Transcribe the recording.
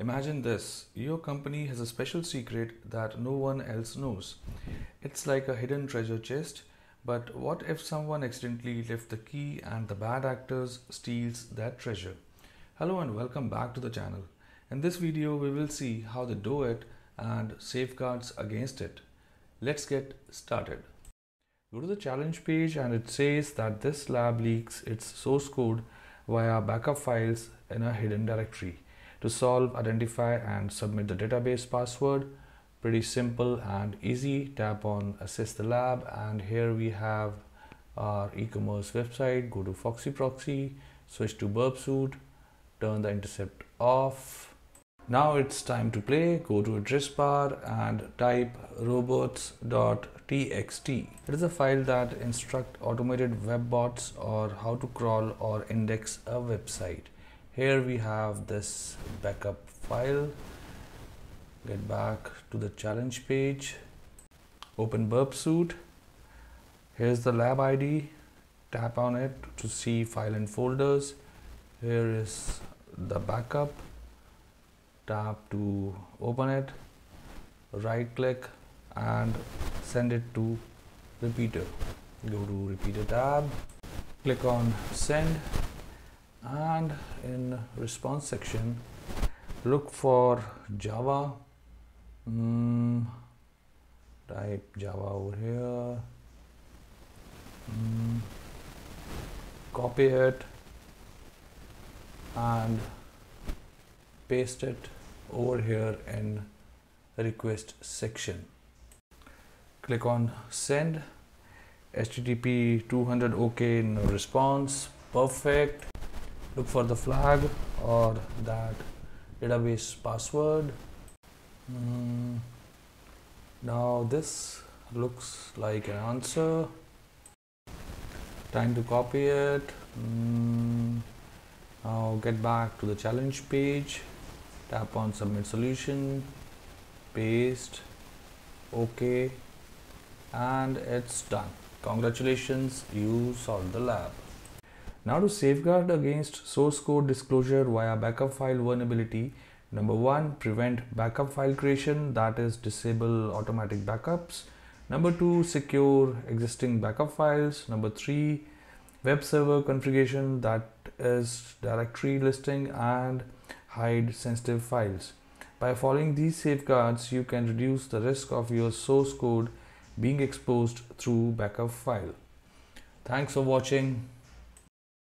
Imagine this your company has a special secret that no one else knows. It's like a hidden treasure chest, but what if someone accidentally left the key and the bad actors steals that treasure? Hello and welcome back to the channel. In this video we will see how they do it and safeguards against it. Let's get started. Go to the challenge page and it says that this lab leaks its source code via backup files in a hidden directory. To solve, identify and submit the database password. Pretty simple and easy. Tap on assist the lab and here we have our e-commerce website. Go to Foxy Proxy, switch to Burp Suite, turn the intercept off. Now it's time to play. Go to address bar and type robots.txt. It is a file that instruct automated web bots or how to crawl or index a website here we have this backup file. Get back to the challenge page. Open burp suite here's the lab id tap on it to see file and folders. Here is the backup. Tap to open it. Right click and send it to repeater. Go to repeater tab. Click on send and in response section look for java. Mm, type java over here. Mm, copy it and paste it over here in request section. Click on send. Http 200 ok in response. Perfect look for the flag or that database password. Mm. now this looks like an answer. Time to copy it. Mm. now get back to the challenge page. Tap on submit solution. Paste. Ok. And it's done. Congratulations. You solved the lab now to safeguard against source code disclosure via backup file vulnerability, number one, prevent backup file creation that is disable automatic backups. Number two, secure existing backup files. Number three, web server configuration that is directory listing and hide sensitive files. By following these safeguards, you can reduce the risk of your source code being exposed through backup file. Thanks for watching.